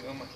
cama.